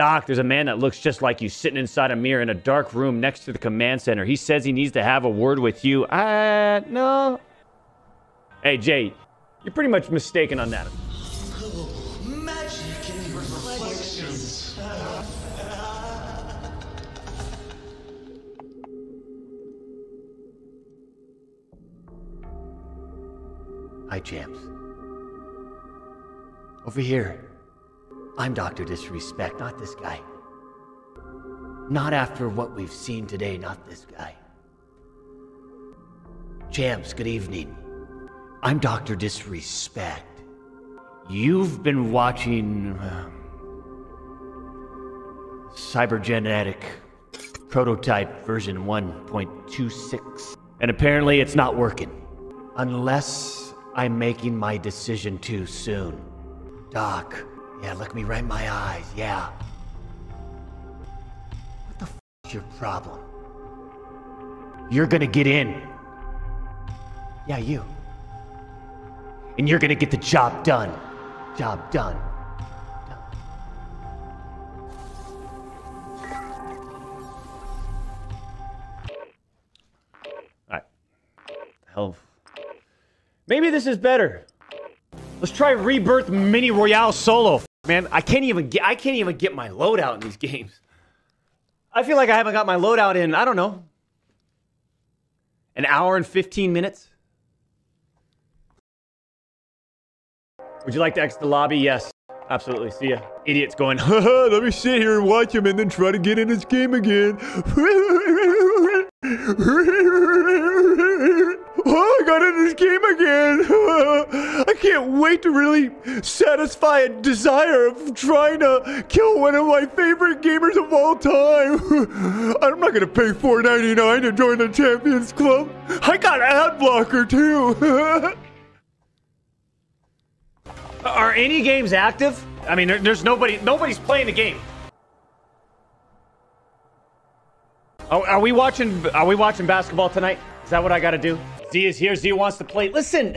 Doc, there's a man that looks just like you sitting inside a mirror in a dark room next to the command center. He says he needs to have a word with you. Uh, no. Hey, Jay, you're pretty much mistaken on that. Hi, champs. Over here. I'm Dr. Disrespect, not this guy. Not after what we've seen today, not this guy. Champs, good evening. I'm Dr. Disrespect. You've been watching uh, Cybergenetic Prototype version 1.26. And apparently it's not working. Unless I'm making my decision too soon. Doc, yeah, look me right in my eyes, yeah. What the is your problem? You're gonna get in. Yeah, you. And you're gonna get the job done. Job done. Maybe this is better. Let's try Rebirth Mini Royale solo. Man, I can't even get I can't even get my loadout in these games. I feel like I haven't got my loadout in, I don't know. An hour and 15 minutes. Would you like to exit the lobby? Yes. Absolutely. See ya. Idiots going, haha, let me sit here and watch him and then try to get in his game again. Wait to really satisfy a desire of trying to kill one of my favorite gamers of all time. I'm not to pay $4.99 to join the Champions Club. I got ad blocker too. Are any games active? I mean, there, there's nobody. Nobody's playing the game. Oh, are we watching? Are we watching basketball tonight? Is that what I got to do? Z is here. Z wants to play. Listen,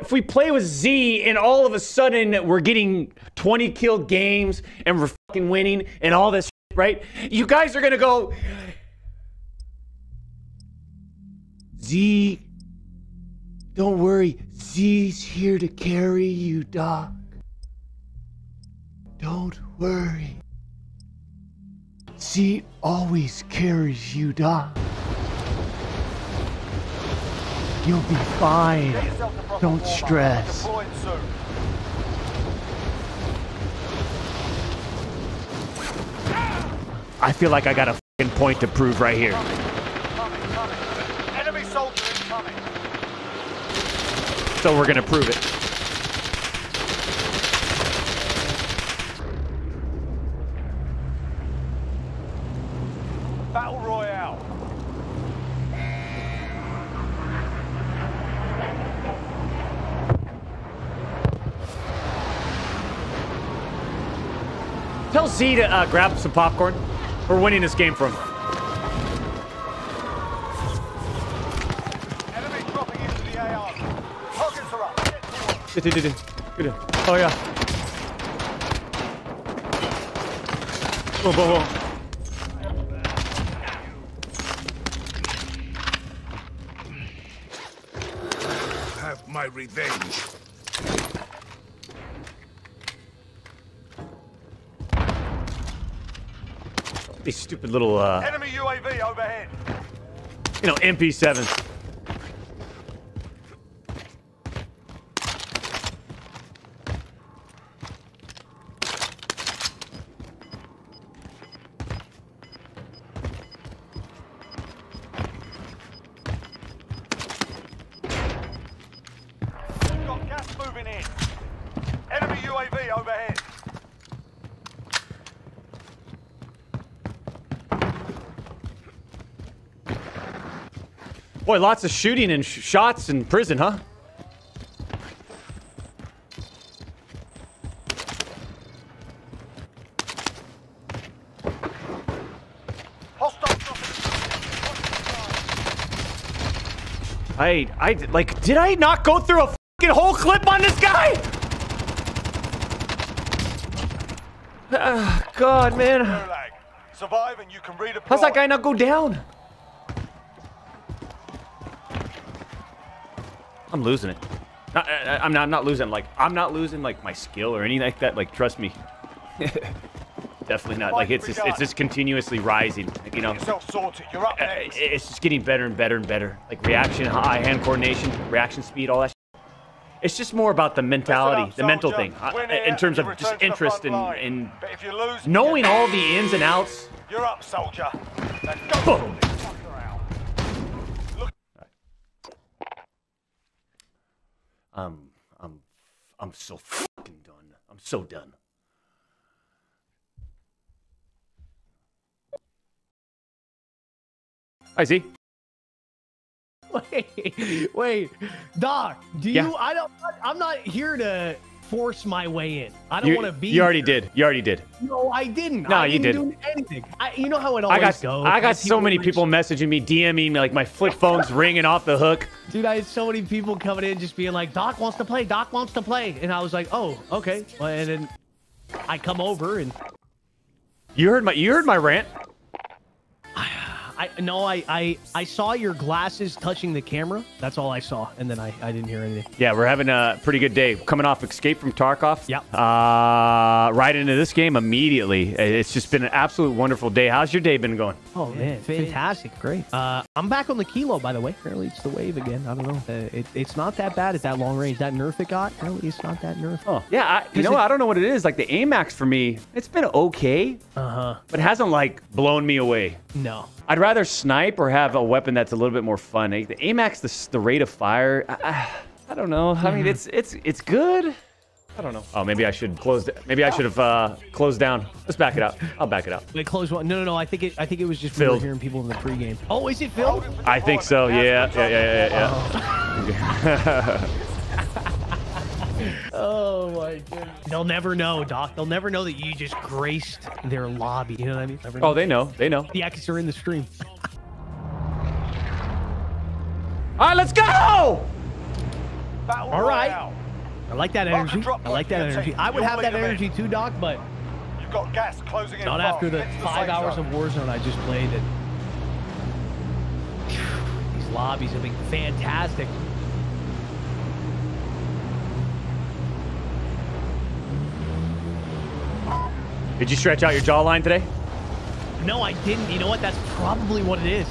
if we play with Z and all of a sudden we're getting 20 kill games and we're fucking winning and all this, shit, right? You guys are gonna go. Z don't worry, Z's here to carry you, Doc. Don't worry. Z always carries you, Doc. You'll be fine. Don't stress. I feel like I got a point to prove right here. So we're gonna prove it. Tell Z to uh, grab some popcorn. We're winning this game from. Enemy dropping into the AO. Targets are up. Get to. Good. Oh yeah. Whoa, whoa, whoa. Have my revenge. These stupid little, uh, Enemy UAV overhead. you know, MP7s. Boy, lots of shooting and sh- shots in prison, huh? I, I, like, did I not go through a fucking whole clip on this guy? Ah, God, man. Gulag. Survive and you can redeploy. How's that guy not go down? I'm losing it. Not, I, I'm not. I'm not losing. Like I'm not losing like my skill or anything like that. Like trust me. Definitely not. Like it's just it's just continuously rising. You know. Sorted. You're up Uh, next. it's just getting better and better and better. Like reaction, eye hand coordination, reaction speed, all that. It's just more about the mentality, up, the mental thing, uh, Win in terms of just return to the interest front in, in But if you lose, knowing all the ins and outs. You're up, soldier. Boom. sort this fucker out. Look, Um, I'm, I'm so fucking done. I'm so done. I see. Wait, wait, Doc. Do Yeah. you? I don't. I'm not here to force my way in. I don't want to be. you already here. did. You already did. No, I didn't. No, I you didn't do anything. I, you know how it always I got goes. I got so many people messaging me, DMing me, like my flip phone's ringing off the hook. Dude, I had so many people coming in just being like, Doc wants to play. Doc wants to play, and I was like, oh, okay. Well, and then I come over and You heard my you heard my rant. I no, I I I saw your glasses touching the camera. That's all I saw, and then I I didn't hear anything. Yeah, we're having a pretty good day. Coming off Escape from Tarkov. Yep. Uh, right into this game immediately. It's just been an absolute wonderful day. How's your day been going? Oh man, fantastic, great. Uh, I'm back on the kilo, by the way. Apparently, it's the wave again. I don't know. Uh, it, it's not that bad at that long range. That nerf it got, apparently, it's not that nerf. Oh, yeah. I, you know, it- I don't know what it is. Like the AMAX for me, it's been okay, Uh huh. but it hasn't like blown me away. No. I'd rather snipe or have a weapon that's a little bit more fun. The AMAX, the, the rate of fire, I, I, don't know. I mean, it's it's it's good. I don't know. Oh, maybe I should close. Maybe I should have uh, closed down. Let's back it up. I'll back it up. Wait, close one. No, no, no. I think it. I think it was just we were hearing people in the pregame. Oh, is it filled? I think so. Yeah, yeah, yeah, yeah, yeah. Oh Oh my goodness. They'll never know, Doc. They'll never know that you just graced their lobby. You know what I mean? Never know. Oh, they know. They know. The because they're in the stream. All right, let's go. battle All right. royale. I like that energy. I like that energy. I would have that energy too, Doc, but You've got gas closing in. not after the five hours of Warzone I just played. It. These lobbies have been fantastic. Did you stretch out your jawline today? No, I didn't. You know what? That's probably what it is.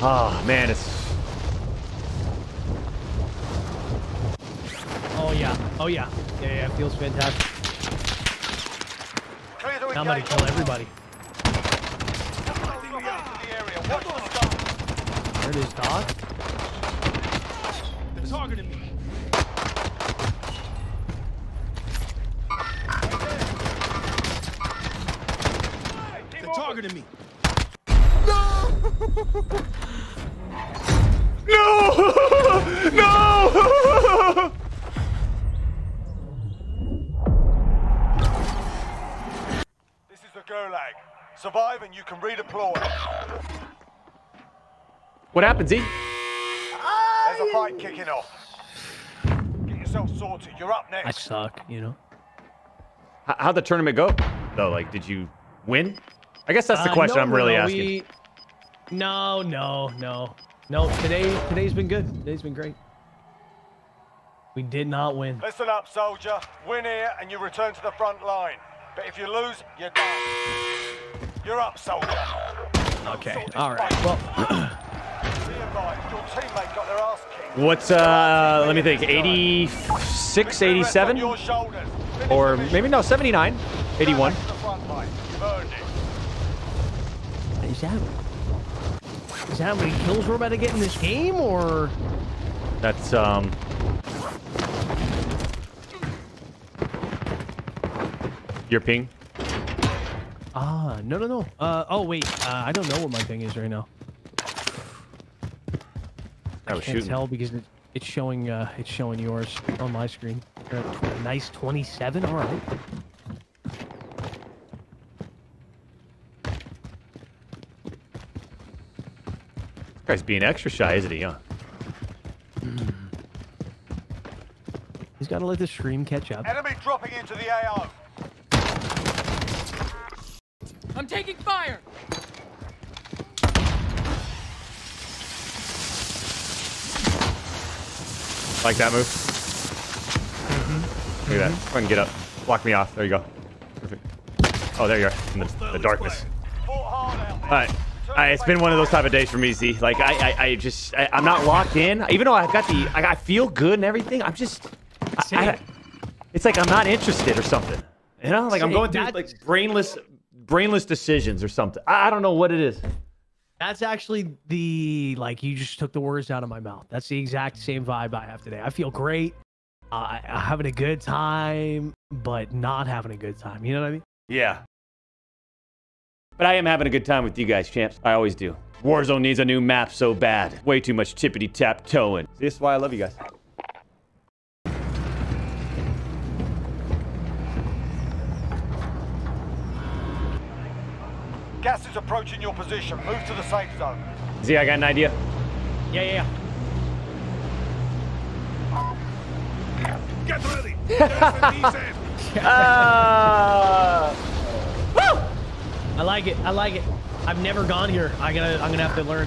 Oh man, it's Oh yeah. Oh yeah. Yeah, yeah. It feels fantastic. Clear to Now I'm gonna kill everybody. Moving into the area. Watch the sky. There it is, Doc. They're targeting me. They're me. no, no. This is the Gulag. Survive and you can redeploy. What happened, Z? There's a fight kicking off. Get yourself sorted. You're up next. I suck. You know. How'd the tournament go? Though, like, did you win? I guess that's the Uh, question no, I'm really no, asking. we- No, no, no, no. Today, today's been good. Today's been great. We did not win. Listen up, soldier. Win here and you return to the front line. But if you lose, you're done. You're up, soldier. Okay. All right. Well, Be advised, your teammate got their ass kicked. What's uh? Let me think. 86, Victory rests on 87, your shoulders. Finish or maybe no, 79, 81. Go back to the front line. You've earned it. Is that is that how many kills we're about to get in this game, or That's um. Your ping. ah, no, no, no. Uh, oh wait, uh, I don't know what my ping is right now. I was Can't shooting. tell because it, it's showing uh, it's showing yours on my screen. You're at tw- nice 27. All right. Guy's being extra shy, isn't he? Huh? He's got to let the stream catch up. Enemy dropping into the AO. I'm taking fire! Like that move. Mm-hmm. Look at that. Go ahead and get up. Block me off. There you go. Perfect. Oh, there you are. In the, the darkness. Fought hard out there. All right. Right, it's been one of those type of days for me, Z. Like I, I, I just, I, I'm not locked in. Even though I've got the, I, I feel good and everything. I'm just, I, I, it's like I'm not interested or something. You know, like I'm going through like brainless, brainless decisions or something. I, I don't know what it is. That's actually the like you just took the words out of my mouth. That's the exact same vibe I have today. I feel great. Uh, I'm having a good time, but not having a good time. You know what I mean? Yeah. But I am having a good time with you guys, champs. I always do. Warzone needs a new map so bad. Way too much tippity tap toeing. This is why I love you guys. Gas is approaching your position. Move to the safe zone. Z, I got an idea. Yeah, yeah, yeah. Get ready. That's what he said. Ah! I like it. I like it. I've never gone here. I gotta. I'm gonna have to learn.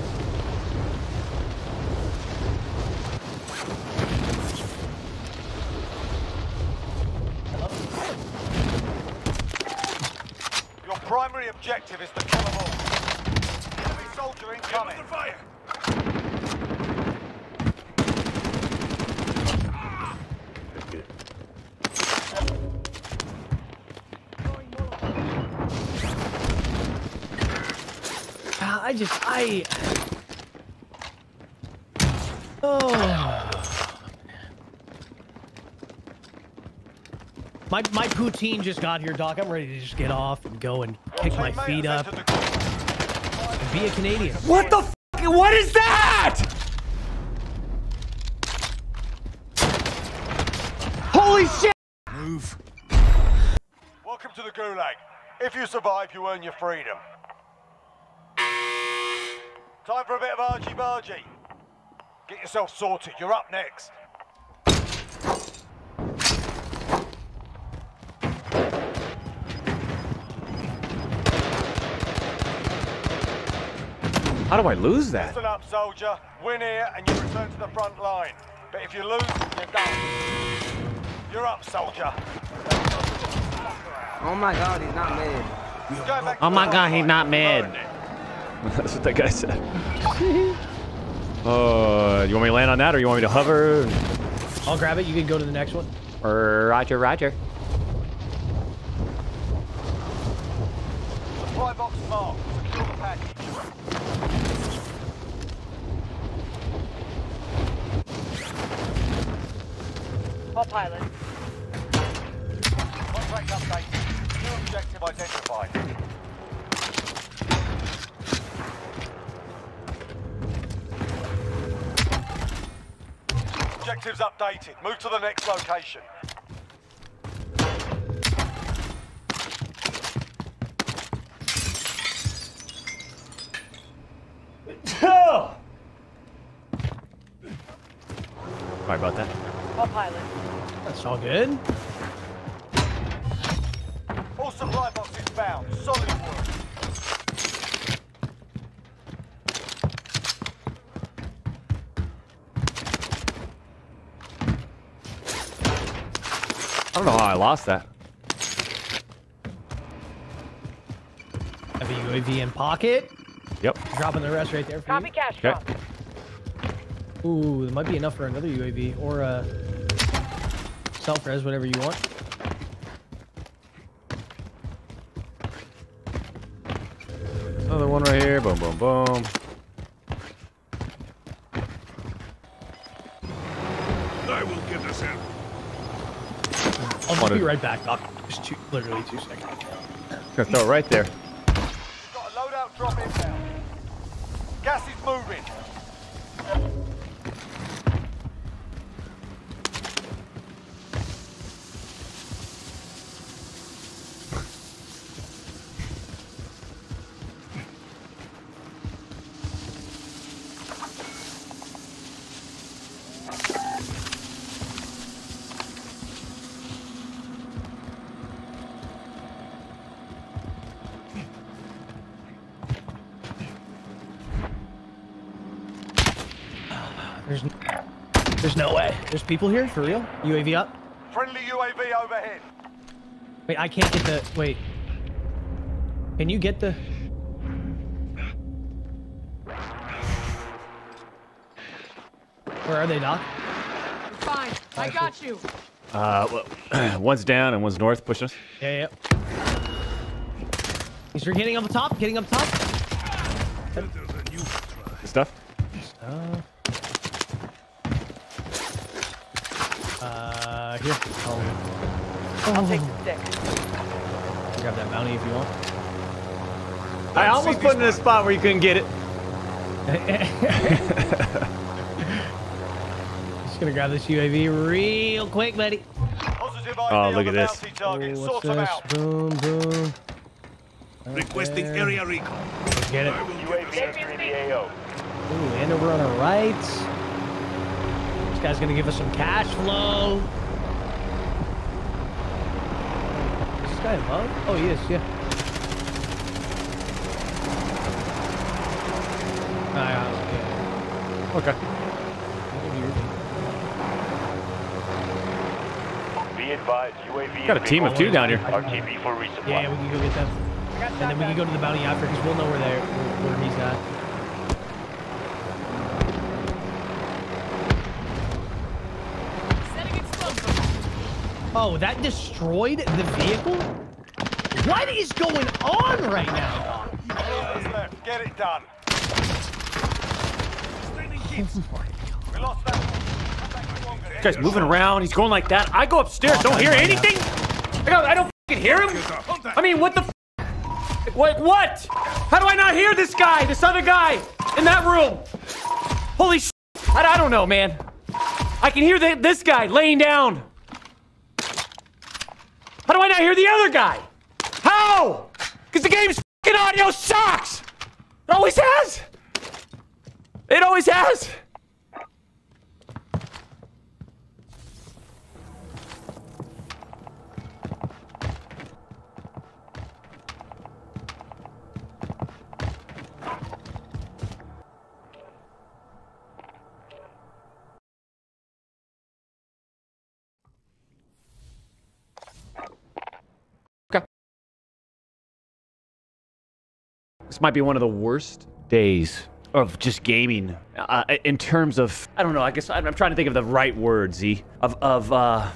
I just. I. Oh. My my poutine just got here, Doc. I'm ready to just get off and go and Your pick my feet up entered the group. and be a Canadian. What the f? What is that? Holy shit! Move. Welcome to the Gulag. If you survive, you earn your freedom. Time for a bit of argy-bargy. Get yourself sorted. You're up next. How do I lose that? Listen up, soldier. Win here and you return to the front line. But if you lose, you're done. You're up, soldier. Oh my god, he's not mid. Go back oh to Oh my god, he's not You've mid. earned it. That's what that guy said. Uh, you want me to land on that, or you want me to hover? I'll grab it. You can go to the next one. Roger, Roger. Supply box marked. Secure the package. All pilot. Contract update. New objective identified. Objectives updated. Move to the next location. Sorry about that. All pilot. That's all good. All supply boxes found. Solid work. Don't know how I lost that. Have a UAV in pocket. Yep. Dropping the rest right there for Copy you. cash Okay. drop. Ooh, there might be enough for another UAV or a self-res, whatever you want. Another one right here. Boom, boom, boom. I will get us in. I'll just Wanted- be right back, Doc. Just two, literally two seconds. Gonna throw it right there. Got a loadout drop inbound. Gas is moving. There's, n- there's no way. There's people here for real. UAV up. Friendly UAV overhead. Wait, I can't get the. Wait. Can you get the? Where are they, Doc? You're fine. I got you. Uh, well, one's down and one's north pushing us. Yeah, yeah. Is there getting up the top? Getting up top? There's a new stuff. Uh, here. Oh. I'll take the stick. Grab that bounty if you want. I almost put it in a spot where you couldn't get it. Just gonna grab this UAV real quick, buddy. Oh, look at this. Oh, what's them this? out. Boom, boom. Requesting area recon. Get it. I will get this answer. Ooh, and over on our right. This guy's gonna give us some cash flow. Is this guy above? Oh, he is, yeah. Ah, yeah, Okay. Be advised, UAV Got a team of two down here. RTB for yeah. resupply. Yeah, we can go get them. And then we can go to the bounty after because we'll know where they're where, where he's at. Oh, that destroyed the vehicle? What is going on right now? Left? Get it done. Oh we lost that. Come back to Wonga. This guy's moving around. He's going like that. I go upstairs. Don't hear anything. I don't, I don't hear him. I mean, what the? F- what? What? How do I not hear this guy? This other guy in that room? Holy sh! I, I don't know, man. I can hear the, this guy laying down. How do I not hear the other guy? How? Because the game's fucking audio sucks. It always has. It always has. This might be one of the worst days of just gaming uh, in terms of I don't know. I guess I'm, I'm trying to think of the right word, Z of of uh,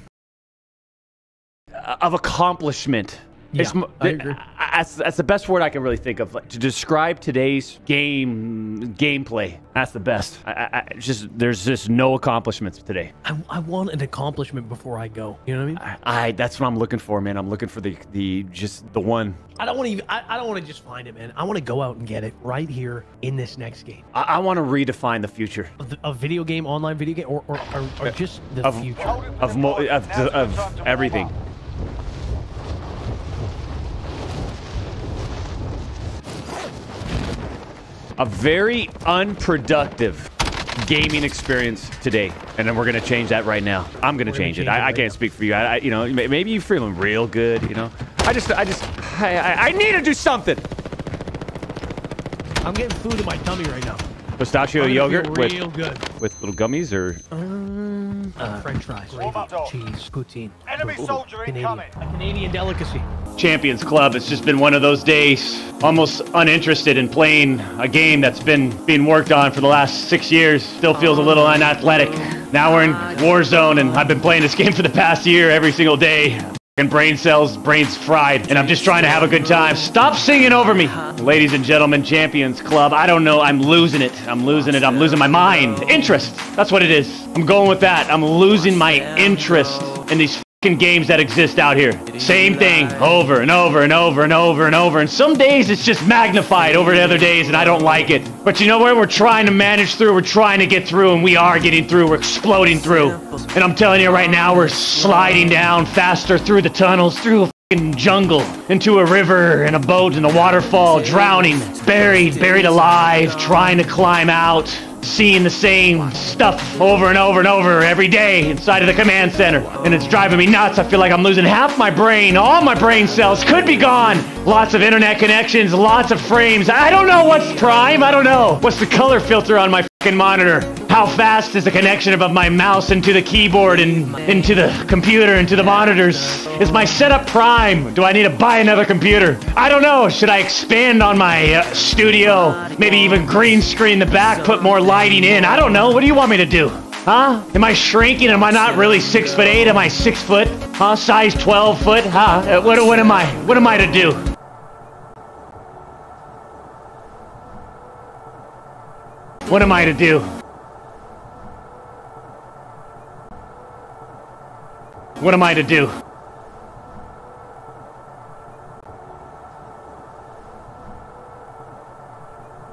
of accomplishment. Yeah, m- I agree. That's, that's the best word I can really think of like, to describe today's game gameplay. That's the best. I, I, I just there's just no accomplishments today. I, I want an accomplishment before I go. You know what I mean? I, I that's what I'm looking for, man. I'm looking for the the just the one. I don't want to even. I, I don't want to just find it, man. I want to go out and get it right here in this next game. I, I want to redefine the future A, a video game, online video game, or or, or, or uh, just the Of- future. Hold of mo- of, Now's of time to everything. A very unproductive gaming experience today, and then we're gonna change that right now. I'm gonna We're gonna change it. it I, I can't now. speak for you. I, I, you know, maybe you're feeling real good. You know, I just, I just, I, I, need to do something. I'm getting food in my tummy right now. Pistachio yogurt with good. with little gummies, or uh-huh. Uh, French fries, Warm up, cheese, poutine. Enemy soldier Canadian, incoming. a Canadian delicacy. Champions Club. It's just been one of those days, almost uninterested in playing a game that's been being worked on for the last six years. Still feels a little unathletic. Now we're in Warzone, and I've been playing this game for the past year every single day. And brain cells, brains fried, and I'm just trying to have a good time. Stop singing over me, ladies and gentlemen, Champions Club. I don't know. I'm losing it. I'm losing it. I'm losing my mind. Interest. That's what it is. I'm going with that. I'm losing my interest in these games that exist out here. Same thing over and over and over and over and over. And some days it's just magnified over the other days, and I don't like it. But you know what? We're trying to manage through. We're trying to get through, and we are getting through. We're exploding through. And I'm telling you right now, we're sliding down faster through the tunnels, through a fucking jungle, into a river, and a boat, and a waterfall, drowning, buried, buried alive, trying to climb out seeing the same stuff over and over and over every day inside of the command center. And it's driving me nuts. I feel like I'm losing half my brain. All my brain cells could be gone. Lots of internet connections, lots of frames. I don't know what's prime. I don't know. What's the color filter on my fucking monitor? How fast is the connection of my mouse into the keyboard and into the computer, into the monitors? Is my setup prime? Do I need to buy another computer? I don't know. Should I expand on my uh, studio? Maybe even green screen the back, put more lighting in? I don't know. What do you want me to do? Huh? Am I shrinking? Am I not really six foot eight? Am I six foot? Huh? Size 12 foot? Huh? Uh, What, what am I? What am I to do? What am I to do? What am I to do?